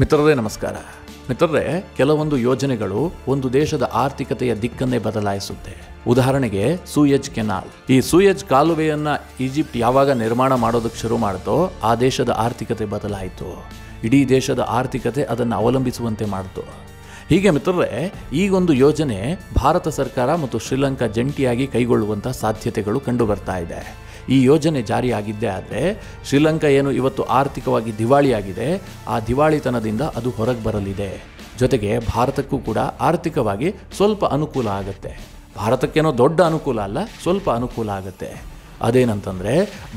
ಮಿತ್ರರೇ, ನಮಸ್ಕಾರ. ಮಿತ್ರರೇ, ಕೆಲವೊಂದು ಯೋಜನೆಗಳು ಒಂದು ದೇಶದ ಆರ್ಥಿಕತೆಯ ದಿಕ್ಕನ್ನೇ ಬದಲಾಯಿಸುತ್ತೆ. ಉದಾಹರಣೆಗೆ ಸೂಯಜ್ ಕೆನಾಲ್. ಈ ಸೂಯಜ್ ಕಾಲುವೆಯನ್ನ ಈಜಿಪ್ಟ್ ಯಾವಾಗ ನಿರ್ಮಾಣ ಮಾಡೋದಕ್ಕೆ ಶುರು ಮಾಡ್ತೋ, ಆ ದೇಶದ ಆರ್ಥಿಕತೆ ಬದಲಾಯಿತು. ಇಡೀ ದೇಶದ ಆರ್ಥಿಕತೆ ಅದನ್ನು ಅವಲಂಬಿಸುವಂತೆ ಮಾಡ್ತು. ಹೀಗೆ ಮಿತ್ರರೇ, ಈಗೊಂದು ಯೋಜನೆ ಭಾರತ ಸರ್ಕಾರ ಮತ್ತು ಶ್ರೀಲಂಕಾ ಜಂಟಿಯಾಗಿ ಕೈಗೊಳ್ಳುವಂಥ ಸಾಧ್ಯತೆಗಳು ಕಂಡು ಬರ್ತಾ ಇದೆ. ಈ ಯೋಜನೆ ಜಾರಿಯಾಗಿದ್ದೇ ಆದರೆ ಶ್ರೀಲಂಕಾ ಏನು ಇವತ್ತು ಆರ್ಥಿಕವಾಗಿ ದಿವಾಳಿಯಾಗಿದೆ, ಆ ದಿವಾಳಿತನದಿಂದ ಅದು ಹೊರಗೆ ಬರಲಿದೆ. ಜೊತೆಗೆ ಭಾರತಕ್ಕೂ ಕೂಡ ಆರ್ಥಿಕವಾಗಿ ಸ್ವಲ್ಪ ಅನುಕೂಲ ಆಗುತ್ತೆ. ಭಾರತಕ್ಕೇನೋ ದೊಡ್ಡ ಅನುಕೂಲ ಅಲ್ಲ, ಸ್ವಲ್ಪ ಅನುಕೂಲ ಆಗುತ್ತೆ. ಅದೇನಂತಂದ್ರೆ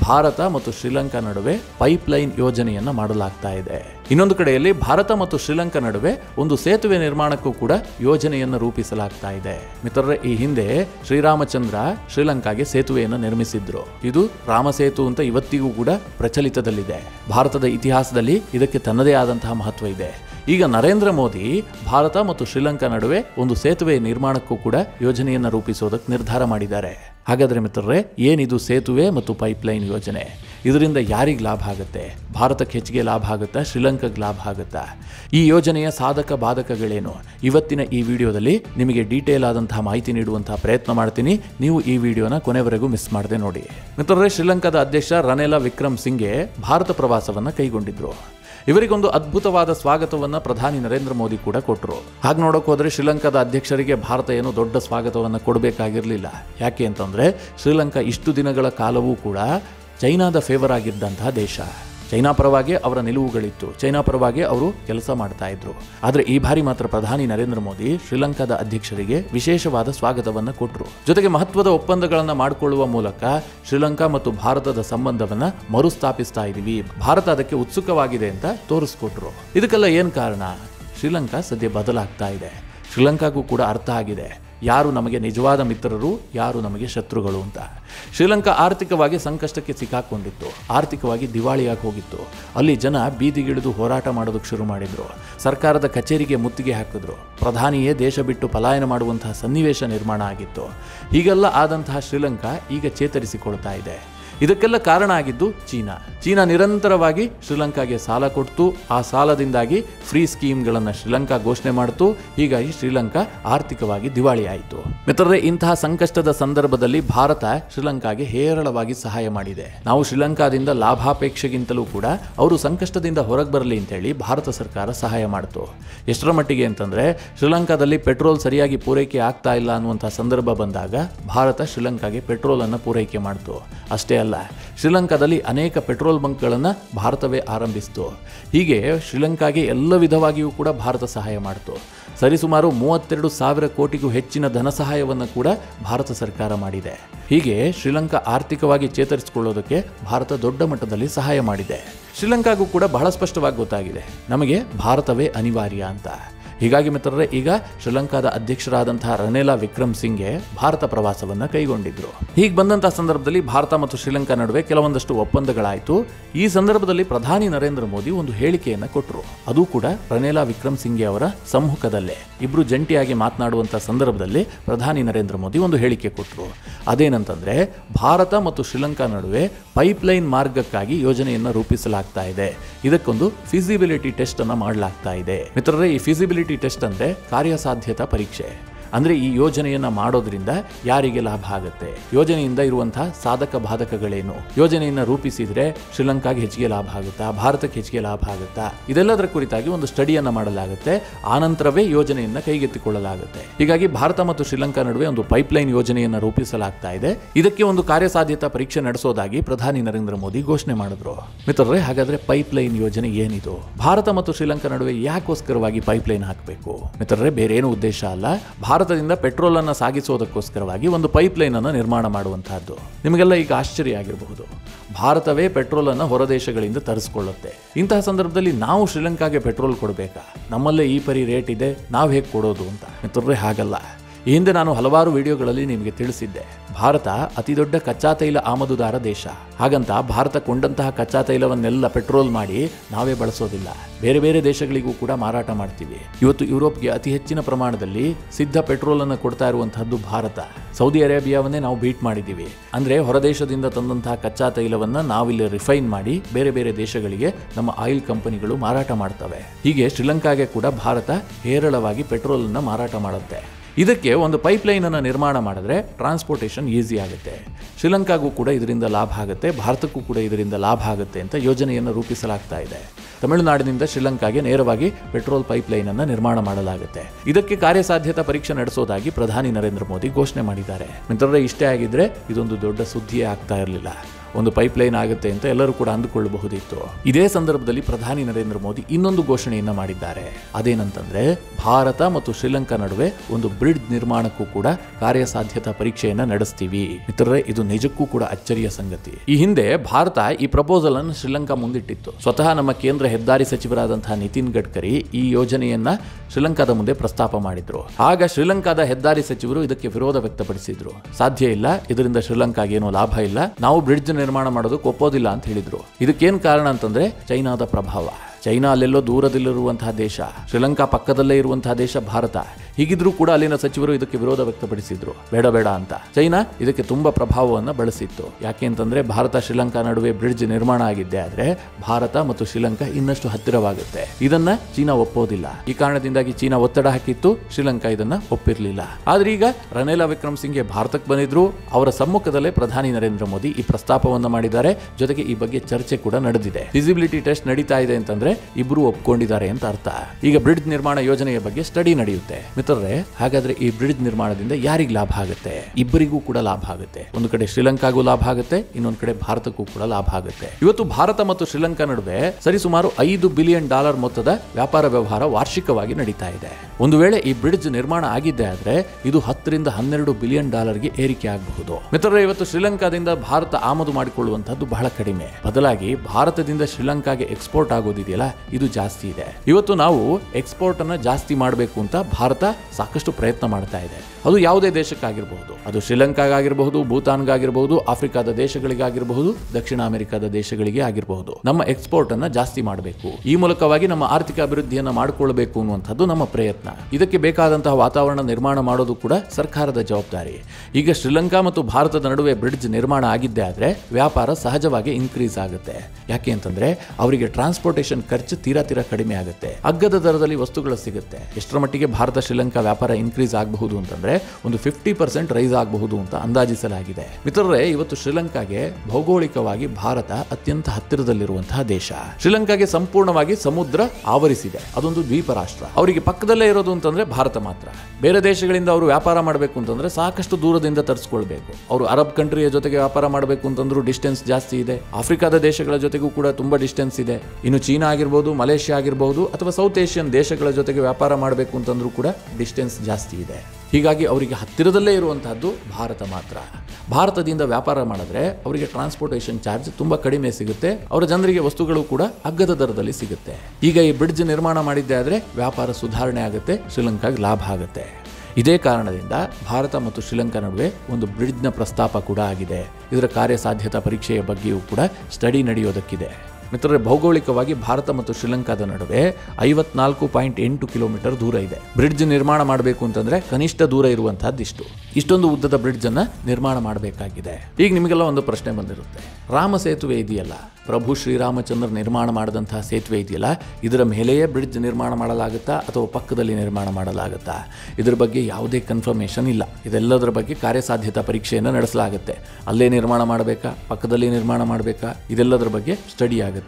ಭಾರತ ಮತ್ತು ಶ್ರೀಲಂಕಾ ನಡುವೆ ಪೈಪ್ಲೈನ್ ಯೋಜನೆಯನ್ನು ಮಾಡಲಾಗ್ತಾ ಇದೆ. ಇನ್ನೊಂದು ಕಡೆಯಲ್ಲಿ ಭಾರತ ಮತ್ತು ಶ್ರೀಲಂಕಾ ನಡುವೆ ಒಂದು ಸೇತುವೆ ನಿರ್ಮಾಣಕ್ಕೂ ಕೂಡ ಯೋಜನೆಯನ್ನು ರೂಪಿಸಲಾಗ್ತಾ ಇದೆ. ಮಿತ್ರರೇ, ಈ ಹಿಂದೆ ಶ್ರೀರಾಮಚಂದ್ರ ಶ್ರೀಲಂಕಾಗೆ ಸೇತುವೆಯನ್ನು ನಿರ್ಮಿಸಿದ್ರು. ಇದು ರಾಮಸೇತು ಅಂತ ಇವತ್ತಿಗೂ ಕೂಡ ಪ್ರಚಲಿತದಲ್ಲಿದೆ. ಭಾರತದ ಇತಿಹಾಸದಲ್ಲಿ ಇದಕ್ಕೆ ತನ್ನದೇ ಆದಂತಹ ಮಹತ್ವ ಇದೆ. ಈಗ ನರೇಂದ್ರ ಮೋದಿ ಭಾರತ ಮತ್ತು ಶ್ರೀಲಂಕಾ ನಡುವೆ ಒಂದು ಸೇತುವೆ ನಿರ್ಮಾಣಕ್ಕೂ ಕೂಡ ಯೋಜನೆಯನ್ನು ರೂಪಿಸೋದಕ್ಕೆ ನಿರ್ಧಾರ ಮಾಡಿದ್ದಾರೆ. ಹಾಗಾದ್ರೆ ಮಿತ್ರರೇ, ಏನಿದು ಸೇತುವೆ ಮತ್ತು ಪೈಪ್ಲೈನ್ ಯೋಜನೆ? ಇದರಿಂದ ಯಾರಿಗೆ ಲಾಭ ಆಗುತ್ತೆ? ಭಾರತಕ್ಕೆ ಹೆಚ್ಚಿಗೆ ಲಾಭ ಆಗುತ್ತಾ? ಶ್ರೀಲಂಕಾಗೆ ಲಾಭ ಆಗುತ್ತಾ? ಈ ಯೋಜನೆಯ ಸಾಧಕ ಬಾಧಕಗಳೇನು? ಇವತ್ತಿನ ಈ ವಿಡಿಯೋದಲ್ಲಿ ನಿಮಗೆ ಡೀಟೇಲ್ ಆದಂತಹ ಮಾಹಿತಿ ನೀಡುವಂತಹ ಪ್ರಯತ್ನ ಮಾಡ್ತೀನಿ. ನೀವು ಈ ವಿಡಿಯೋನ ಕೊನೆವರೆಗೂ ಮಿಸ್ ಮಾಡದೆ ನೋಡಿ. ಮಿತ್ರರೇ, ಶ್ರೀಲಂಕಾದ ಅಧ್ಯಕ್ಷ ರನೇಲಾ ವಿಕ್ರಮ್ ಸಿಂಗೆ ಭಾರತ ಪ್ರವಾಸವನ್ನು ಕೈಗೊಂಡಿದ್ರು. ಇವರಿಗೊಂದು ಅದ್ಭುತವಾದ ಸ್ವಾಗತವನ್ನು ಪ್ರಧಾನಿ ನರೇಂದ್ರ ಮೋದಿ ಕೂಡ ಕೊಟ್ಟರು ಹಾಗೆ ನೋಡೋಕೆ ಹೋದರೆ ಶ್ರೀಲಂಕಾದ ಅಧ್ಯಕ್ಷರಿಗೆ ಭಾರತ ಏನು ದೊಡ್ಡ ಸ್ವಾಗತವನ್ನು ಕೊಡಬೇಕಾಗಿರಲಿಲ್ಲ. ಯಾಕೆ ಅಂತಂದರೆ ಶ್ರೀಲಂಕಾ ಇಷ್ಟು ದಿನಗಳ ಕಾಲವೂ ಕೂಡ ಚೈನಾದ ಫೇವರ್ ಆಗಿದ್ದಂತಹ ದೇಶ. ಚೈನಾ ಪರವಾಗಿ ಅವರ ನಿಲುವುಗಳಿತ್ತು. ಚೈನಾ ಪರವಾಗಿ ಅವರು ಕೆಲಸ ಮಾಡ್ತಾ ಇದ್ರು. ಆದರೆ ಈ ಬಾರಿ ಮಾತ್ರ ಪ್ರಧಾನಿ ನರೇಂದ್ರ ಮೋದಿ ಶ್ರೀಲಂಕಾದ ಅಧ್ಯಕ್ಷರಿಗೆ ವಿಶೇಷವಾದ ಸ್ವಾಗತವನ್ನು ಕೊಟ್ಟರು ಜೊತೆಗೆ ಮಹತ್ವದ ಒಪ್ಪಂದಗಳನ್ನು ಮಾಡಿಕೊಳ್ಳುವ ಮೂಲಕ ಶ್ರೀಲಂಕಾ ಮತ್ತು ಭಾರತದ ಸಂಬಂಧವನ್ನ ಮರುಸ್ಥಾಪಿಸ್ತಾ ಇದೀವಿ. ಭಾರತ ಅದಕ್ಕೆ ಉತ್ಸುಕವಾಗಿದೆ ಅಂತ ತೋರಿಸ್ಕೊಟ್ರು. ಇದಕ್ಕೆಲ್ಲ ಏನು ಕಾರಣ? ಶ್ರೀಲಂಕಾ ಸದ್ಯ ಬದಲಾಗ್ತಾ ಇದೆ. ಶ್ರೀಲಂಕಾಗೂ ಕೂಡ ಅರ್ಥ ಆಗಿದೆ. ಯಾರು ನಮಗೆ ನಿಜವಾದ ಮಿತ್ರರು, ಯಾರು ನಮಗೆ ಶತ್ರುಗಳು ಅಂತ. ಶ್ರೀಲಂಕಾ ಆರ್ಥಿಕವಾಗಿ ಸಂಕಷ್ಟಕ್ಕೆ ಸಿಕ್ಕಾಕೊಂಡಿತ್ತು. ಆರ್ಥಿಕವಾಗಿ ದಿವಾಳಿಯಾಗಿ ಹೋಗಿತ್ತು. ಅಲ್ಲಿ ಜನ ಬೀದಿಗಿಳಿದು ಹೋರಾಟ ಮಾಡೋದಕ್ಕೆ ಶುರು ಮಾಡಿದರು. ಸರ್ಕಾರದ ಕಚೇರಿಗೆ ಮುತ್ತಿಗೆ ಹಾಕಿದ್ರು. ಪ್ರಧಾನಿಯೇ ದೇಶ ಬಿಟ್ಟು ಪಲಾಯನ ಮಾಡುವಂತಹ ಸನ್ನಿವೇಶ ನಿರ್ಮಾಣ ಆಗಿತ್ತು. ಹೀಗೆಲ್ಲ ಆದಂತಹ ಶ್ರೀಲಂಕಾ ಈಗ ಚೇತರಿಸಿಕೊಳ್ತಾ ಇದೆ. ಇದಕ್ಕೆಲ್ಲ ಕಾರಣ ಆಗಿದ್ದು ಚೀನಾ. ಚೀನಾ ನಿರಂತರವಾಗಿ ಶ್ರೀಲಂಕಾಗೆ ಸಾಲ ಕೊಡ್ತು. ಆ ಸಾಲದಿಂದಾಗಿ ಫ್ರೀ ಸ್ಕೀಮ್ಗಳನ್ನು ಶ್ರೀಲಂಕಾ ಘೋಷಣೆ ಮಾಡ್ತು. ಹೀಗಾಗಿ ಶ್ರೀಲಂಕಾ ಆರ್ಥಿಕವಾಗಿ ದಿವಾಳಿ ಆಯಿತು ಮಿತ್ರರೇ, ಇಂತಹ ಸಂಕಷ್ಟದ ಸಂದರ್ಭದಲ್ಲಿ ಭಾರತ ಶ್ರೀಲಂಕಾಗೆ ಹೇರಳವಾಗಿ ಸಹಾಯ ಮಾಡಿದೆ. ನಾವು ಶ್ರೀಲಂಕಾದಿಂದ ಲಾಭಾಪೇಕ್ಷೆಗಿಂತಲೂ ಕೂಡ ಅವರು ಸಂಕಷ್ಟದಿಂದ ಹೊರಗೆ ಬರಲಿ ಅಂತೇಳಿ ಭಾರತ ಸರ್ಕಾರ ಸಹಾಯ ಮಾಡ್ತು. ಎಷ್ಟರ ಮಟ್ಟಿಗೆ ಅಂತಂದ್ರೆ, ಶ್ರೀಲಂಕಾದಲ್ಲಿ ಪೆಟ್ರೋಲ್ ಸರಿಯಾಗಿ ಪೂರೈಕೆ ಆಗ್ತಾ ಇಲ್ಲ ಅನ್ನುವಂತಹ ಸಂದರ್ಭ ಬಂದಾಗ ಭಾರತ ಶ್ರೀಲಂಕಾಗೆ ಪೆಟ್ರೋಲ್ ಅನ್ನು ಪೂರೈಕೆ ಮಾಡ್ತು. ಅಷ್ಟೇ ಅಲ್ಲ ಶ್ರೀಲಂಕಾದಲ್ಲಿ ಅನೇಕ ಪೆಟ್ರೋಲ್ ಬಂಕ್ಗಳನ್ನು ಭಾರತವೇ ಆರಂಭಿಸಿತು. ಹೀಗೆ ಶ್ರೀಲಂಕಾಗೆ ಎಲ್ಲ ವಿಧವಾಗಿಯೂ ಕೂಡ ಭಾರತ ಸಹಾಯ ಮಾಡಿತು. ಸರಿಸುಮಾರು ಮೂವತ್ತೆರಡು ಸಾವಿರ ಕೋಟಿಗೂ ಹೆಚ್ಚಿನ ಧನ ಸಹಾಯವನ್ನು ಕೂಡ ಭಾರತ ಸರ್ಕಾರ ಮಾಡಿದೆ. ಹೀಗೆ ಶ್ರೀಲಂಕಾ ಆರ್ಥಿಕವಾಗಿ ಚೇತರಿಸಿಕೊಳ್ಳೋದಕ್ಕೆ ಭಾರತ ದೊಡ್ಡ ಮಟ್ಟದಲ್ಲಿ ಸಹಾಯ ಮಾಡಿದೆ. ಶ್ರೀಲಂಕಾಗೂ ಕೂಡ ಬಹಳ ಸ್ಪಷ್ಟವಾಗಿ ಗೊತ್ತಾಗಿದೆ. ನಮಗೆ ಭಾರತವೇ ಅನಿವಾರ್ಯ ಅಂತ. ಹೀಗಾಗಿ ಮಿತ್ರರೇ, ಈಗ ಶ್ರೀಲಂಕಾದ ಅಧ್ಯಕ್ಷರಾದಂತಹ ರನೇಲಾ ವಿಕ್ರಮ್ ಸಿಂಗೆ ಭಾರತ ಪ್ರವಾಸವನ್ನ ಕೈಗೊಂಡಿದ್ರು. ಹೀಗೆ ಬಂದಂತಹ ಸಂದರ್ಭದಲ್ಲಿ ಭಾರತ ಮತ್ತು ಶ್ರೀಲಂಕಾ ನಡುವೆ ಕೆಲವೊಂದಷ್ಟು ಒಪ್ಪಂದಗಳಾಯಿತು. ಈ ಸಂದರ್ಭದಲ್ಲಿ ಪ್ರಧಾನಿ ನರೇಂದ್ರ ಮೋದಿ ಒಂದು ಹೇಳಿಕೆಯನ್ನ ಕೊಟ್ಟರು ಅದು ಕೂಡ ರನೇಲಾ ವಿಕ್ರಮ್ ಸಿಂಗೆ ಅವರ ಸಮ್ಮುಖದಲ್ಲೇ. ಇಬ್ರು ಜಂಟಿಯಾಗಿ ಮಾತನಾಡುವಂತಹ ಸಂದರ್ಭದಲ್ಲಿ ಪ್ರಧಾನಿ ನರೇಂದ್ರ ಮೋದಿ ಒಂದು ಹೇಳಿಕೆ ಕೊಟ್ಟರು ಅದೇನಂತಂದ್ರೆ, ಭಾರತ ಮತ್ತು ಶ್ರೀಲಂಕಾ ನಡುವೆ ಪೈಪ್ಲೈನ್ ಮಾರ್ಗಕ್ಕಾಗಿ ಯೋಜನೆಯನ್ನು ರೂಪಿಸಲಾಗ್ತಾ ಇದೆ. ಇದಕ್ಕೊಂದು ಫಿಸಿಬಿಲಿಟಿ ಟೆಸ್ಟ್ ಅನ್ನ ಮಾಡಲಾಗ್ತಾ ಇದೆ. ಮಿತ್ರರೇ, ಈ ಫಿಸಿಬಿಲಿಟಿ ಟೆಸ್ಟ್ ಅಂದ್ರೆ ಕಾರ್ಯಸಾಧ್ಯತಾ ಪರೀಕ್ಷೆ. ಅಂದ್ರೆ ಈ ಯೋಜನೆಯನ್ನ ಮಾಡೋದ್ರಿಂದ ಯಾರಿಗೆ ಲಾಭ ಆಗುತ್ತೆ? ಯೋಜನೆಯಿಂದ ಇರುವಂತಹ ಸಾಧಕ ಬಾಧಕಗಳೇನು? ಯೋಜನೆಯನ್ನ ರೂಪಿಸಿದ್ರೆ ಶ್ರೀಲಂಕಾಗೆ ಹೆಚ್ಚಿಗೆ ಲಾಭ ಆಗುತ್ತಾ? ಭಾರತಕ್ಕೆ ಹೆಚ್ಚಿಗೆ ಲಾಭ ಆಗುತ್ತಾ? ಇದೆಲ್ಲದರ ಕುರಿತಾಗಿ ಒಂದು ಸ್ಟಡಿಯನ್ನ ಮಾಡಲಾಗುತ್ತೆ. ಆನಂತರವೇ ಯೋಜನೆಯನ್ನ ಕೈಗೆತ್ತಿಕೊಳ್ಳಲಾಗುತ್ತೆ. ಹೀಗಾಗಿ ಭಾರತ ಮತ್ತು ಶ್ರೀಲಂಕಾ ನಡುವೆ ಒಂದು ಪೈಪ್ಲೈನ್ ಯೋಜನೆಯನ್ನ ರೂಪಿಸಲಾಗ್ತಾ ಇದೆ. ಇದಕ್ಕೆ ಒಂದು ಕಾರ್ಯಸಾಧ್ಯತಾ ಪರೀಕ್ಷೆ ನಡೆಸೋದಾಗಿ ಪ್ರಧಾನಿ ನರೇಂದ್ರ ಮೋದಿ ಘೋಷಣೆ ಮಾಡಿದ್ರು. ಮಿತ್ರರೇ, ಹಾಗಾದ್ರೆ ಪೈಪ್ಲೈನ್ ಯೋಜನೆ ಏನಿದು? ಭಾರತ ಮತ್ತು ಶ್ರೀಲಂಕಾ ನಡುವೆ ಯಾಕೋಸ್ಕರವಾಗಿ ಪೈಪ್ಲೈನ್ ಹಾಕಬೇಕು? ಮಿತ್ರರೇ ಬೇರೆ ಏನು ಉದ್ದೇಶ ಅಲ್ಲ. ಭಾರತದಿಂದ ಪೆಟ್ರೋಲ್ ಅನ್ನು ಸಾಗಿಸುವುದಕ್ಕೋಸ್ಕರವಾಗಿ ಒಂದು ಪೈಪ್ಲೈನ್ ಅನ್ನು ನಿರ್ಮಾಣ ಮಾಡುವಂತಹದ್ದು. ನಿಮಗೆಲ್ಲ ಈಗ ಆಶ್ಚರ್ಯ ಆಗಿರಬಹುದು. ಭಾರತವೇ ಪೆಟ್ರೋಲ್ ಹೊರ ಹೊರದೇಶಗಳಿಂದ ತರಿಸ್ಕೊಳ್ಳುತ್ತೆ. ಇಂತಹ ಸಂದರ್ಭದಲ್ಲಿ ನಾವು ಶ್ರೀಲಂಕಾಗೆ ಪೆಟ್ರೋಲ್ ಕೊಡಬೇಕಾ? ನಮ್ಮಲ್ಲೇ ಈ ಪರಿ ರೇಟ್ ಇದೆ, ನಾವು ಹೇಗೆ ಕೊಡೋದು ಅಂತ. ಮಿತ್ರರೇ, ಹಾಗಲ್ಲ. ಈ ಹಿಂದೆ ನಾನು ಹಲವಾರು ವಿಡಿಯೋಗಳಲ್ಲಿ ನಿಮಗೆ ತಿಳಿಸಿದ್ದೆ. ಭಾರತ ಅತಿ ದೊಡ್ಡ ಕಚ್ಚಾ ತೈಲ ಆಮದುದಾರ ದೇಶ. ಹಾಗಂತ ಭಾರತ ಕೊಂಡಂತಹ ಕಚ್ಚಾ ತೈಲವನ್ನೆಲ್ಲ ಪೆಟ್ರೋಲ್ ಮಾಡಿ ನಾವೇ ಬಳಸೋದಿಲ್ಲ. ಬೇರೆ ಬೇರೆ ದೇಶಗಳಿಗೂ ಕೂಡ ಮಾರಾಟ ಮಾಡ್ತೀವಿ. ಇವತ್ತು ಯುರೋಪ್ಗೆ ಅತಿ ಹೆಚ್ಚಿನ ಪ್ರಮಾಣದಲ್ಲಿ ಸಿದ್ಧ ಪೆಟ್ರೋಲ್ ಅನ್ನು ಕೊಡ್ತಾ ಇರುವಂತಹದ್ದು ಭಾರತ. ಸೌದಿ ಅರೇಬಿಯಾವನ್ನೇ ನಾವು ಬೀಟ್ ಮಾಡಿದ್ದೀವಿ. ಅಂದ್ರೆ ಹೊರದೇಶದಿಂದ ತಂದಂತಹ ಕಚ್ಚಾ ತೈಲವನ್ನ ನಾವಿಲ್ಲಿ ರಿಫೈನ್ ಮಾಡಿ ಬೇರೆ ಬೇರೆ ದೇಶಗಳಿಗೆ ನಮ್ಮ ಆಯಿಲ್ ಕಂಪನಿಗಳು ಮಾರಾಟ ಮಾಡ್ತವೆ. ಹೀಗೆ ಶ್ರೀಲಂಕಾಗೆ ಕೂಡ ಭಾರತ ಹೇರಳವಾಗಿ ಪೆಟ್ರೋಲ್ ಅನ್ನ ಮಾರಾಟ ಮಾಡುತ್ತೆ. ಇದಕ್ಕೆ ಒಂದು ಪೈಪ್ಲೈನನ್ನು ನಿರ್ಮಾಣ ಮಾಡಿದ್ರೆ ಟ್ರಾನ್ಸ್ಪೋರ್ಟೇಷನ್ ಈಸಿ ಆಗುತ್ತೆ. ಶ್ರೀಲಂಕಾಗೂ ಕೂಡ ಇದರಿಂದ ಲಾಭ ಆಗುತ್ತೆ, ಭಾರತಕ್ಕೂ ಕೂಡ ಇದರಿಂದ ಲಾಭ ಆಗುತ್ತೆ ಅಂತ ಯೋಜನೆಯನ್ನು ರೂಪಿಸಲಾಗ್ತಾ ಇದೆ. ತಮಿಳುನಾಡಿನಿಂದ ಶ್ರೀಲಂಕಾಗೆ ನೇರವಾಗಿ ಪೆಟ್ರೋಲ್ ಪೈಪ್ಲೈನ್ ಅನ್ನು ನಿರ್ಮಾಣ ಮಾಡಲಾಗುತ್ತೆ. ಇದಕ್ಕೆ ಕಾರ್ಯಸಾಧ್ಯತಾ ಪರೀಕ್ಷೆ ನಡೆಸೋದಾಗಿ ಪ್ರಧಾನಿ ನರೇಂದ್ರ ಮೋದಿ ಘೋಷಣೆ ಮಾಡಿದ್ದಾರೆ. ಮಿತ್ರರೇ, ಇಷ್ಟೇ ಆಗಿದ್ರೆ ಇದೊಂದು ದೊಡ್ಡ ಸುದ್ದಿಯೇ ಆಗ್ತಾ ಇರಲಿಲ್ಲ. ಒಂದು ಪೈಪ್ಲೈನ್ ಆಗುತ್ತೆ ಅಂತ ಎಲ್ಲರೂ ಕೂಡ ಅಂದುಕೊಳ್ಳಬಹುದಿತ್ತು. ಇದೇ ಸಂದರ್ಭದಲ್ಲಿ ಪ್ರಧಾನಿ ನರೇಂದ್ರ ಮೋದಿ ಇನ್ನೊಂದು ಘೋಷಣೆಯನ್ನ ಮಾಡಿದ್ದಾರೆ. ಅದೇನಂತಂದ್ರೆ, ಭಾರತ ಮತ್ತು ಶ್ರೀಲಂಕಾ ನಡುವೆ ಒಂದು ಬ್ರಿಡ್ಜ್ ನಿರ್ಮಾಣಕ್ಕೂ ಕೂಡ ಕಾರ್ಯಸಾಧ್ಯತಾ ಪರೀಕ್ಷೆಯನ್ನ ನಡೆಸ್ತೀವಿ. ಮಿತ್ರರೇ, ಇದು ನಿಜಕ್ಕೂ ಕೂಡ ಅಚ್ಚರಿಯ ಸಂಗತಿ. ಈ ಹಿಂದೆ ಭಾರತ ಈ ಪ್ರಪೋಸಲ್ ಅನ್ನು ಶ್ರೀಲಂಕಾ ಮುಂದಿಟ್ಟಿತ್ತು. ಸ್ವತಃ ನಮ್ಮ ಕೇಂದ್ರ ಹೆದ್ದಾರಿ ಸಚಿವರಾದಂತಹ ನಿತಿನ್ ಗಡ್ಕರಿ ಈ ಯೋಜನೆಯನ್ನ ಶ್ರೀಲಂಕಾದ ಮುಂದೆ ಪ್ರಸ್ತಾಪ ಮಾಡಿದ್ರು. ಆಗ ಶ್ರೀಲಂಕಾದ ಹೆದ್ದಾರಿ ಸಚಿವರು ಇದಕ್ಕೆ ವಿರೋಧ ವ್ಯಕ್ತಪಡಿಸಿದ್ರು. ಸಾಧ್ಯ ಇಲ್ಲ, ಇದರಿಂದ ಶ್ರೀಲಂಕಾಗೆ ಏನೋ ಲಾಭ ಇಲ್ಲ, ನಾವು ಬ್ರಿಡ್ಜ್ ನಿರ್ಮಾಣ ಮಾಡೋದು ಒಪ್ಪೋದಿಲ್ಲ ಅಂತ ಹೇಳಿದ್ರು. ಇದಕ್ಕೇನು ಕಾರಣ ಅಂತಂದ್ರೆ ಚೈನಾದ ಪ್ರಭಾವ. ಚೈನಾ ಅಲ್ಲೆಲ್ಲೋ ದೂರದಲ್ಲಿರುವಂತಹ ದೇಶ, ಶ್ರೀಲಂಕಾ ಪಕ್ಕದಲ್ಲೇ ಇರುವಂತಹ ದೇಶ ಭಾರತ. ಹೀಗಿದ್ರೂ ಕೂಡ ಅಲ್ಲಿನ ಸಚಿವರು ಇದಕ್ಕೆ ವಿರೋಧ ವ್ಯಕ್ತಪಡಿಸಿದ್ರು. ಬೇಡ ಬೇಡ ಅಂತ. ಚೈನಾ ಇದಕ್ಕೆ ತುಂಬಾ ಪ್ರಭಾವವನ್ನು ಬಳಸಿತ್ತು. ಯಾಕೆ ಅಂತಂದ್ರೆ ಭಾರತ, ಶ್ರೀಲಂಕಾ ನಡುವೆ ಬ್ರಿಡ್ಜ್ ನಿರ್ಮಾಣ ಆಗಿದ್ದೆ ಆದ್ರೆ ಭಾರತ ಮತ್ತು ಶ್ರೀಲಂಕಾ ಇನ್ನಷ್ಟು ಹತ್ತಿರವಾಗುತ್ತೆ. ಇದನ್ನ ಚೀನಾ ಒಪ್ಪೋದಿಲ್ಲ. ಈ ಕಾರಣದಿಂದಾಗಿ ಚೀನಾ ಒತ್ತಡ ಹಾಕಿತ್ತು. ಶ್ರೀಲಂಕಾ ಇದನ್ನ ಒಪ್ಪಿರಲಿಲ್ಲ. ಆದ್ರೆ ಈಗ ರನೇಲಾ ವಿಕ್ರಮ್ ಸಿಂಘೆ ಭಾರತಕ್ಕೆ ಬಂದಿದ್ರು. ಅವರ ಸಮ್ಮುಖದಲ್ಲೇ ಪ್ರಧಾನಿ ನರೇಂದ್ರ ಮೋದಿ ಈ ಪ್ರಸ್ತಾಪವನ್ನು ಮಾಡಿದ್ದಾರೆ. ಜೊತೆಗೆ ಈ ಬಗ್ಗೆ ಚರ್ಚೆ ಕೂಡ ನಡೆದಿದೆ. ಫಿಸಿಬಿಲಿಟಿ ಟೆಸ್ಟ್ ನಡೀತಾ ಇದೆ ಅಂತಂದ್ರೆ ಇಬ್ರು ಒಪ್ಕೊಂಡಿದ್ದಾರೆ ಅಂತ ಅರ್ಥ. ಈಗ ಬ್ರಿಡ್ಜ್ ನಿರ್ಮಾಣ ಯೋಜನೆಯ ಬಗ್ಗೆ ಸ್ಟಡಿ ನಡೆಯುತ್ತೆ. ಮಿತ್ರರೇ ಹಾಗಾದ್ರೆ ಈ ಬ್ರಿಡ್ಜ್ ನಿರ್ಮಾಣದಿಂದ ಯಾರಿಗೆ ಲಾಭ ಆಗುತ್ತೆ? ಇಬ್ಬರಿಗೂ ಕೂಡ ಲಾಭ ಆಗುತ್ತೆ. ಒಂದು ಕಡೆ ಶ್ರೀಲಂಕಾಗೂ ಲಾಭ ಆಗುತ್ತೆ, ಇನ್ನೊಂದು ಕಡೆ ಭಾರತಕ್ಕೂ ಕೂಡ ಲಾಭ ಆಗುತ್ತೆ. ಇವತ್ತು ಭಾರತ ಮತ್ತು ಶ್ರೀಲಂಕಾ ನಡುವೆ ಸರಿಸುಮಾರು ಐದು ಬಿಲಿಯನ್ ಡಾಲರ್ ಮೊತ್ತದ ವ್ಯಾಪಾರ ವ್ಯವಹಾರ ವಾರ್ಷಿಕವಾಗಿ ನಡೀತಾ ಇದೆ. ಒಂದು ವೇಳೆ ಈ ಬ್ರಿಡ್ಜ್ ನಿರ್ಮಾಣ ಆಗಿದ್ದೆ ಆದ್ರೆ ಇದು ಹತ್ತರಿಂದ ಹನ್ನೆರಡು ಬಿಲಿಯನ್ ಡಾಲರ್ಗೆ ಏರಿಕೆ ಆಗಬಹುದು. ಮಿತ್ರರೇ, ಇವತ್ತು ಶ್ರೀಲಂಕಾದಿಂದ ಭಾರತ ಆಮದು ಮಾಡಿಕೊಳ್ಳುವಂತಹದ್ದು ಬಹಳ ಕಡಿಮೆ. ಬದಲಾಗಿ ಭಾರತದಿಂದ ಶ್ರೀಲಂಕಾಗೆ ಎಕ್ಸ್ಪೋರ್ಟ್ ಆಗೋದಿದೆಯಲ್ಲ, ಇದು ಜಾಸ್ತಿ ಇದೆ. ಇವತ್ತು ನಾವು ಎಕ್ಸ್ಪೋರ್ಟ್ ಅನ್ನ ಜಾಸ್ತಿ ಮಾಡಬೇಕು ಅಂತ ಭಾರತ ಸಾಕಷ್ಟು ಪ್ರಯತ್ನ ಮಾಡ್ತಾ ಇದೆ. ಅದು ಯಾವುದೇ ದೇಶಕ್ಕಾಗಿರಬಹುದು. ಅದು ಶ್ರೀಲಂಕಾಗಿರಬಹುದು ಭೂತಾನ್ಗಾಗಿರಬಹುದು, ಆಫ್ರಿಕಾದ ದೇಶಗಳಿಗಾಗಿರಬಹುದು, ದಕ್ಷಿಣ ಅಮೆರಿಕಾದ ದೇಶಗಳಿಗೆ ಆಗಿರಬಹುದು. ನಮ್ಮ ಎಕ್ಸ್ಪೋರ್ಟ್ ಅನ್ನ ಜಾಸ್ತಿ ಮಾಡಬೇಕು. ಈ ಮೂಲಕವಾಗಿ ನಮ್ಮ ಆರ್ಥಿಕ ಅಭಿವೃದ್ಧಿಯನ್ನು ಮಾಡಿಕೊಳ್ಳಬೇಕು ಅನ್ನುವಂಥದ್ದು ನಮ್ಮ ಪ್ರಯತ್ನ. ಇದಕ್ಕೆ ಬೇಕಾದಂತಹ ವಾತಾವರಣ ನಿರ್ಮಾಣ ಮಾಡೋದು ಕೂಡ ಸರ್ಕಾರದ ಜವಾಬ್ದಾರಿ. ಈಗ ಶ್ರೀಲಂಕಾ ಮತ್ತು ಭಾರತದ ನಡುವೆ ಬ್ರಿಡ್ಜ್ ನಿರ್ಮಾಣ ಆಗಿದ್ದೇ ಆದ್ರೆ ವ್ಯಾಪಾರ ಸಹಜವಾಗಿ ಇನ್ಕ್ರೀಸ್ ಆಗುತ್ತೆ. ಯಾಕೆ ಅಂತಂದ್ರೆ ಅವರಿಗೆ ಟ್ರಾನ್ಸ್ಪೋರ್ಟೇಷನ್ ಖರ್ಚು ತೀರಾ ತೀರಾ ಕಡಿಮೆ ಆಗುತ್ತೆ. ಅಗ್ಗದ ದರದಲ್ಲಿ ವಸ್ತುಗಳು ಸಿಗುತ್ತೆ. ಎಷ್ಟರ ಮಟ್ಟಿಗೆ ಭಾರತ ಶ್ರೀಲಂಕಾ ವ್ಯಾಪಾರ ಇನ್ಕ್ರೀಸ್ ಆಗಬಹುದು ಅಂತಂದ್ರೆ ಒಂದು ಫಿಫ್ಟಿ ಪರ್ಸೆಂಟ್ ರೈಸ್ ಆಗಬಹುದು ಅಂತ ಅಂದಾಜಿಸಲಾಗಿದೆ. ಮಿತ್ರರೇ, ಇವತ್ತು ಶ್ರೀಲಂಕಾಗೆ ಭೌಗೋಳಿಕವಾಗಿ ಭಾರತ ಅತ್ಯಂತ ಹತ್ತಿರದಲ್ಲಿರುವಂತಹ ದೇಶ. ಶ್ರೀಲಂಕಾಗೆ ಸಂಪೂರ್ಣವಾಗಿ ಸಮುದ್ರ ಆವರಿಸಿದೆ. ಅದೊಂದು ದ್ವೀಪ ರಾಷ್ಟ್ರ ಅವರಿಗೆ ಪಕ್ಕದಲ್ಲೇ ಇರೋದು ಅಂತಂದ್ರೆ ಭಾರತ ಮಾತ್ರ. ಬೇರೆ ದೇಶಗಳಿಂದ ಅವರು ವ್ಯಾಪಾರ ಮಾಡಬೇಕು ಅಂತಂದ್ರೆ ಸಾಕಷ್ಟು ದೂರದಿಂದ ತರಿಸ್ಕೊಳ್ಬೇಕು. ಅವರು ಅರಬ್ ಕಂಟ್ರಿಯ ಜೊತೆಗೆ ವ್ಯಾಪಾರ ಮಾಡಬೇಕು ಅಂತಂದ್ರೂ ಡಿಸ್ಟೆನ್ಸ್ ಜಾಸ್ತಿ ಇದೆ. ಆಫ್ರಿಕಾದ ದೇಶಗಳ ಜೊತೆಗೂ ಕೂಡ ತುಂಬಾ ಡಿಸ್ಟೆನ್ಸ್ ಇದೆ. ಇನ್ನು ಚೀನಾ ಆಗಿರ್ಬೋದು, ಮಲೇಷ್ಯಾ ಆಗಿರ್ಬೋದು ಅಥವಾ ಸೌತ್ ಏಷ್ಯನ್ ದೇಶಗಳ ಜೊತೆಗೆ ವ್ಯಾಪಾರ ಮಾಡಬೇಕು ಅಂತಂದ್ರೂ ಕೂಡ ಡಿಸ್ಟೆನ್ಸ್ ಜಾಸ್ತಿ ಇದೆ. ಹೀಗಾಗಿ ಅವರಿಗೆ ಹತ್ತಿರದಲ್ಲೇ ಇರುವಂತಹದ್ದು ಭಾರತ ಮಾತ್ರ. ಭಾರತದಿಂದ ವ್ಯಾಪಾರ ಮಾಡಿದ್ರೆ ಅವರಿಗೆ ಟ್ರಾನ್ಸ್ಪೋರ್ಟೇಷನ್ ಚಾರ್ಜ್ ತುಂಬಾ ಕಡಿಮೆ ಸಿಗುತ್ತೆ. ಅವರ ಜನರಿಗೆ ವಸ್ತುಗಳು ಕೂಡ ಅಗ್ಗದ ದರದಲ್ಲಿ ಸಿಗುತ್ತೆ. ಈಗ ಈ ಬ್ರಿಡ್ಜ್ ನಿರ್ಮಾಣ ಮಾಡಿದ್ದೇ ಆದರೆ ವ್ಯಾಪಾರ ಸುಧಾರಣೆ ಆಗುತ್ತೆ, ಶ್ರೀಲಂಕಾಗೆ ಲಾಭ ಆಗುತ್ತೆ. ಇದೇ ಕಾರಣದಿಂದ ಭಾರತ ಮತ್ತು ಶ್ರೀಲಂಕಾ ನಡುವೆ ಒಂದು ಬ್ರಿಡ್ಜ್ನ ಪ್ರಸ್ತಾಪ ಕೂಡ ಆಗಿದೆ. ಇದರ ಕಾರ್ಯಸಾಧ್ಯತಾ ಪರೀಕ್ಷೆಯ ಬಗ್ಗೆಯೂ ಕೂಡ ಸ್ಟಡಿ ನಡೆಯೋದಕ್ಕಿದೆ. ಮಿತ್ರರೇ, ಭೌಗೋಳಿಕವಾಗಿ ಭಾರತ ಮತ್ತು ಶ್ರೀಲಂಕಾದ ನಡುವೆ ಐವತ್ನಾಲ್ಕು ಪಾಯಿಂಟ್ ಎಂಟು ಕಿಲೋಮೀಟರ್ ದೂರ ಇದೆ. ಬ್ರಿಡ್ಜ್ ನಿರ್ಮಾಣ ಮಾಡಬೇಕು ಅಂತಂದ್ರೆ ಕನಿಷ್ಠ ದೂರ ಇರುವಂತಹದ್ದು ಇಷ್ಟು ಇಷ್ಟೊಂದು ಉದ್ದದ ಬ್ರಿಡ್ಜ್ ಅನ್ನ ನಿರ್ಮಾಣ ಮಾಡಬೇಕಾಗಿದೆ. ಈಗ ನಿಮಗೆಲ್ಲ ಒಂದು ಪ್ರಶ್ನೆ ಬಂದಿರುತ್ತೆ. ರಾಮ ಸೇತುವೆ ಇದೆಯಲ್ಲ? ಪ್ರಭು ಶ್ರೀರಾಮಚಂದ್ರ ನಿರ್ಮಾಣ ಮಾಡಿದಂತಹ ಸೇತುವೆ ಇದೆಯಲ್ಲ? ಇದರ ಮೇಲೆಯೇ ಬ್ರಿಡ್ಜ್ ನಿರ್ಮಾಣ ಮಾಡಲಾಗುತ್ತಾ ಅಥವಾ ಪಕ್ಕದಲ್ಲಿ ನಿರ್ಮಾಣ ಮಾಡಲಾಗುತ್ತಾ? ಇದರ ಬಗ್ಗೆ ಯಾವುದೇ ಕನ್ಫರ್ಮೇಷನ್ ಇಲ್ಲ. ಇದೆಲ್ಲದರ ಬಗ್ಗೆ ಕಾರ್ಯಸಾಧ್ಯತಾ ಪರೀಕ್ಷೆಯನ್ನು ನಡೆಸಲಾಗುತ್ತೆ. ಅಲ್ಲೇ ನಿರ್ಮಾಣ ಮಾಡಬೇಕಾ? ಪಕ್ಕದಲ್ಲಿ ನಿರ್ಮಾಣ ಮಾಡಬೇಕಾ? ಇದೆಲ್ಲದರ ಬಗ್ಗೆ ಸ್ಟಡಿ ಆಗುತ್ತೆ.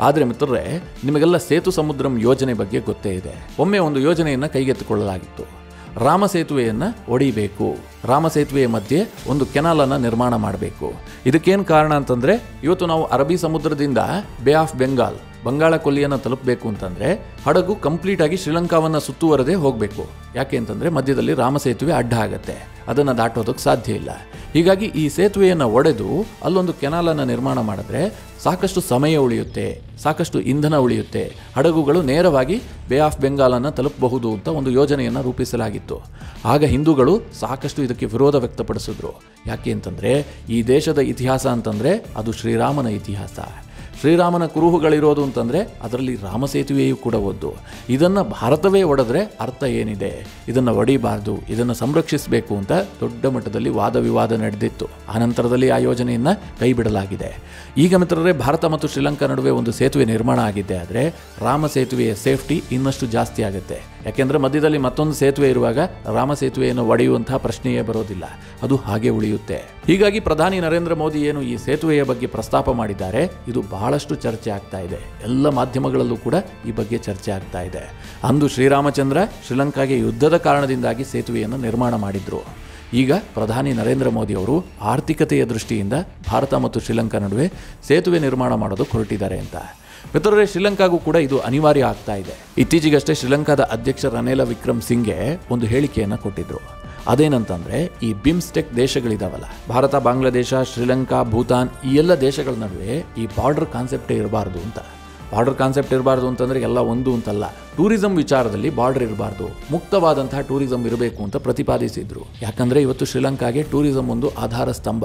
ಆದರೆ ಮಿತ್ರರೇ, ನಿಮಗೆಲ್ಲ ಸೇತು ಸಮುದ್ರಂ ಯೋಜನೆ ಬಗ್ಗೆ ಗೊತ್ತೇ ಇದೆ. ಒಮ್ಮೆ ಒಂದು ಯೋಜನೆಯನ್ನು ಕೈಗೆತ್ತಿಕೊಳ್ಳಲಾಗಿತ್ತು. ರಾಮ ಸೇತುವೆಯನ್ನು ಒಡಿಬೇಕು ರಾಮ ಸೇತುವೆಯ ಮಧ್ಯೆ ಒಂದು ಕೆನಾಲನ್ನು ನಿರ್ಮಾಣ ಮಾಡಬೇಕು. ಇದಕ್ಕೇನು ಕಾರಣ ಅಂತಂದರೆ, ಇವತ್ತು ನಾವು ಅರಬ್ಬಿ ಸಮುದ್ರದಿಂದ ಬೇ ಆಫ್ ಬೆಂಗಾಲ್, ಬಂಗಾಳ ಕೊಲ್ಲಿಯನ್ನು ತಲುಪಬೇಕು ಅಂತಂದರೆ, ಹಡಗು ಕಂಪ್ಲೀಟ್ ಆಗಿ ಶ್ರೀಲಂಕಾವನ್ನ ಸುತ್ತುವರದೆ ಹೋಗಬೇಕು. ಯಾಕೆ ಅಂತಂದರೆ ಮಧ್ಯದಲ್ಲಿ ರಾಮ ಸೇತುವೆ ಅಡ್ಡ ಆಗುತ್ತೆ. ಅದನ್ನು ದಾಟೋದಕ್ಕೆ ಸಾಧ್ಯ ಇಲ್ಲ. ಹೀಗಾಗಿ ಈ ಸೇತುವೆಯನ್ನು ಒಡೆದು ಅಲ್ಲೊಂದು ಕೆನಾಲನ್ನು ನಿರ್ಮಾಣ ಮಾಡಿದ್ರೆ ಸಾಕಷ್ಟು ಸಮಯ ಉಳಿಯುತ್ತೆ, ಸಾಕಷ್ಟು ಇಂಧನ ಉಳಿಯುತ್ತೆ. ಹಡಗುಗಳು ನೇರವಾಗಿ ಬೇ ಆಫ್ ಬೆಂಗಾಲನ್ನು ತಲುಪಬಹುದು ಅಂತ ಒಂದು ಯೋಜನೆಯನ್ನು ರೂಪಿಸಲಾಗಿತ್ತು. ಆಗ ಹಿಂದೂಗಳು ಸಾಕಷ್ಟು ಇದಕ್ಕೆ ವಿರೋಧ ವ್ಯಕ್ತಪಡಿಸಿದ್ರು. ಯಾಕೆ ಅಂತಂದರೆ ಈ ದೇಶದ ಇತಿಹಾಸ ಅಂತಂದರೆ ಅದು ಶ್ರೀರಾಮನ ಇತಿಹಾಸ. ಶ್ರೀರಾಮನ ಕುರುಹುಗಳಿರೋದು ಅಂತಂದರೆ ಅದರಲ್ಲಿ ರಾಮ ಸೇತುವೆಯೂ ಕೂಡ ಒದ್ದು. ಇದನ್ನು ಭಾರತವೇ ಒಡೆದ್ರೆ ಅರ್ಥ ಏನಿದೆ? ಇದನ್ನು ಒಡಿಬಾರ್ದು, ಇದನ್ನು ಸಂರಕ್ಷಿಸಬೇಕು ಅಂತ ದೊಡ್ಡ ಮಟ್ಟದಲ್ಲಿ ವಾದ ವಿವಾದ ನಡೆದಿತ್ತು ಆನಂತರದಲ್ಲಿ ಆ ಯೋಜನೆಯನ್ನು ಕೈ ಬಿಡಲಾಗಿದೆ ಈಗ ಮಿತ್ರರೇ, ಭಾರತ ಮತ್ತು ಶ್ರೀಲಂಕಾ ನಡುವೆ ಒಂದು ಸೇತುವೆ ನಿರ್ಮಾಣ ಆಗಿದ್ದೆ ಆದರೆ ರಾಮ ಸೇತುವೆಯ ಸೇಫ್ಟಿ ಇನ್ನಷ್ಟು ಜಾಸ್ತಿ ಆಗುತ್ತೆ. ಯಾಕೆಂದರೆ ಮಧ್ಯದಲ್ಲಿ ಮತ್ತೊಂದು ಸೇತುವೆ ಇರುವಾಗ ರಾಮ ಸೇತುವೆಯನ್ನು ಒಡೆಯುವಂತಹ ಪ್ರಶ್ನೆಯೇ ಬರೋದಿಲ್ಲ. ಅದು ಹಾಗೆ ಉಳಿಯುತ್ತೆ. ಹೀಗಾಗಿ ಪ್ರಧಾನಿ ನರೇಂದ್ರ ಮೋದಿ ಏನು ಈ ಸೇತುವೆಯ ಬಗ್ಗೆ ಪ್ರಸ್ತಾಪ ಮಾಡಿದ್ದಾರೆ, ಇದು ಬಹಳಷ್ಟು ಚರ್ಚೆ ಆಗ್ತಾ ಇದೆ. ಎಲ್ಲ ಮಾಧ್ಯಮಗಳಲ್ಲೂ ಕೂಡ ಈ ಬಗ್ಗೆ ಚರ್ಚೆ ಆಗ್ತಾ ಇದೆ. ಅಂದು ಶ್ರೀರಾಮಚಂದ್ರ ಶ್ರೀಲಂಕಾಗೆ ಯುದ್ಧದ ಕಾರಣದಿಂದಾಗಿ ಸೇತುವೆಯನ್ನು ನಿರ್ಮಾಣ ಮಾಡಿದ್ರು. ಈಗ ಪ್ರಧಾನಿ ನರೇಂದ್ರ ಮೋದಿ ಅವರು ಆರ್ಥಿಕತೆಯ ದೃಷ್ಟಿಯಿಂದ ಭಾರತ ಮತ್ತು ಶ್ರೀಲಂಕಾ ನಡುವೆ ಸೇತುವೆ ನಿರ್ಮಾಣ ಮಾಡೋದು ಹೊರಟಿದ್ದಾರೆ ಅಂತ. ಮಿತ್ರರೇ, ಶ್ರೀಲಂಕಾಗೂ ಕೂಡ ಇದು ಅನಿವಾರ್ಯ ಆಗ್ತಾ ಇದೆ. ಇತ್ತೀಚೆಗಷ್ಟೇ ಶ್ರೀಲಂಕಾದ ಅಧ್ಯಕ್ಷ ರನೇಲ ವಿಕ್ರಮ್ ಸಿಂಗೆ ಒಂದು ಹೇಳಿಕೆಯನ್ನು ಕೊಟ್ಟಿದ್ರು. ಅದೇನಂತಂದ್ರೆ, ಈ ಬಿಮ್ಸ್ಟೆಕ್ ದೇಶಗಳಿದಾವಲ್ಲ, ಭಾರತ, ಬಾಂಗ್ಲಾದೇಶ, ಶ್ರೀಲಂಕಾ, ಭೂತಾನ್, ಈ ಎಲ್ಲ ದೇಶಗಳ ನಡುವೆ ಈ ಬಾರ್ಡರ್ ಕಾನ್ಸೆಪ್ಟ್ ಇರಬಾರ್ದು ಅಂತ. ಬಾರ್ಡರ್ ಕಾನ್ಸೆಪ್ಟ್ ಇರಬಾರ್ದು ಅಂತಂದ್ರೆ ಎಲ್ಲ ಒಂದು ಅಂತಲ್ಲ. ಟೂರಿಸಂ ವಿಚಾರದಲ್ಲಿ ಬಾರ್ಡರ್ ಇರಬಾರ್ದು. ಮುಕ್ತವಾದಂತಹ ಟೂರಿಸಂ ಇರಬೇಕು ಅಂತ ಪ್ರತಿಪಾದಿಸಿದ್ರು. ಯಾಕಂದ್ರೆ ಇವತ್ತು ಶ್ರೀಲಂಕಾಗೆ ಟೂರಿಸಂ ಒಂದು ಆಧಾರ ಸ್ತಂಭ.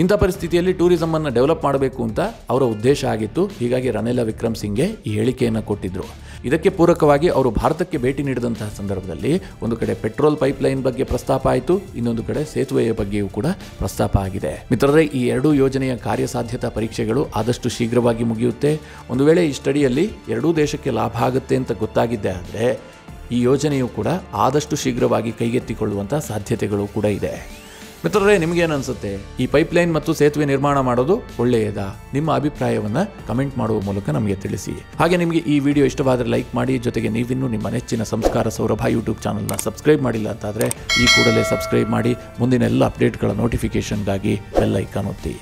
ಇಂಥ ಪರಿಸ್ಥಿತಿಯಲ್ಲಿ ಟೂರಿಸಂ ಅನ್ನು ಡೆವಲಪ್ ಮಾಡಬೇಕು ಅಂತ ಅವರ ಉದ್ದೇಶ ಆಗಿತ್ತು. ಹೀಗಾಗಿ ರನಿಲ ವಿಕ್ರಮ್ ಸಿಂಗ್ಗೆ ಈ ಹೇಳಿಕೆಯನ್ನು ಕೊಟ್ಟಿದ್ರು. ಇದಕ್ಕೆ ಪೂರಕವಾಗಿ ಅವರು ಭಾರತಕ್ಕೆ ಭೇಟಿ ನೀಡಿದಂತಹ ಸಂದರ್ಭದಲ್ಲಿ ಒಂದು ಕಡೆ ಪೆಟ್ರೋಲ್ ಪೈಪ್ಲೈನ್ ಬಗ್ಗೆ ಪ್ರಸ್ತಾಪ ಆಯಿತು, ಇನ್ನೊಂದು ಕಡೆ ಸೇತುವೆಯ ಬಗ್ಗೆಯೂ ಕೂಡ ಪ್ರಸ್ತಾಪ ಆಗಿದೆ. ಮಿತ್ರರೇ, ಈ ಎರಡೂ ಯೋಜನೆಯ ಕಾರ್ಯಸಾಧ್ಯತಾ ಪರೀಕ್ಷೆಗಳು ಆದಷ್ಟು ಶೀಘ್ರವಾಗಿ ಮುಗಿಯುತ್ತೆ. ಒಂದು ವೇಳೆ ಈ ಸ್ಟಡಿಯಲ್ಲಿ ಎರಡೂ ದೇಶಕ್ಕೆ ಲಾಭ ಆಗುತ್ತೆ ಅಂತ ಗೊತ್ತಾಗಿದ್ದೆ ಆದರೆ ಈ ಯೋಜನೆಯು ಕೂಡ ಆದಷ್ಟು ಶೀಘ್ರವಾಗಿ ಕೈಗೆತ್ತಿಕೊಳ್ಳುವಂಥ ಸಾಧ್ಯತೆಗಳು ಕೂಡ ಇದೆ. ಮಿತ್ರರೇ, ನಿಮಗೇನು ಅನಿಸುತ್ತೆ? ಈ ಪೈಪ್ಲೈನ್ ಮತ್ತು ಸೇತುವೆ ನಿರ್ಮಾಣ ಮಾಡೋದು ಒಳ್ಳೆಯದಾ? ನಿಮ್ಮ ಅಭಿಪ್ರಾಯವನ್ನು ಕಮೆಂಟ್ ಮಾಡುವ ಮೂಲಕ ನಮಗೆ ತಿಳಿಸಿ. ಹಾಗೆ ನಿಮಗೆ ಈ ವಿಡಿಯೋ ಇಷ್ಟವಾದರೆ ಲೈಕ್ ಮಾಡಿ, ಜೊತೆಗೆ ನೀವಿನ್ನೂ ನಿಮ್ಮ ನೆಚ್ಚಿನ ಸಂಸ್ಕಾರ ಸೌರಭ ಯೂಟ್ಯೂಬ್ ಚಾನಲ್ನ ಸಬ್ಸ್ಕ್ರೈಬ್ ಮಾಡಿಲ್ಲ ಅಂತಾದರೆ ಈ ಕೂಡಲೇ ಸಬ್ಸ್ಕ್ರೈಬ್ ಮಾಡಿ, ಮುಂದಿನ ಎಲ್ಲ ಅಪ್ಡೇಟ್ಗಳ ನೋಟಿಫಿಕೇಷನ್ಗಾಗಿ ಬೆಲ್ಲೈಕಾನ್ ಒತ್ತಿ.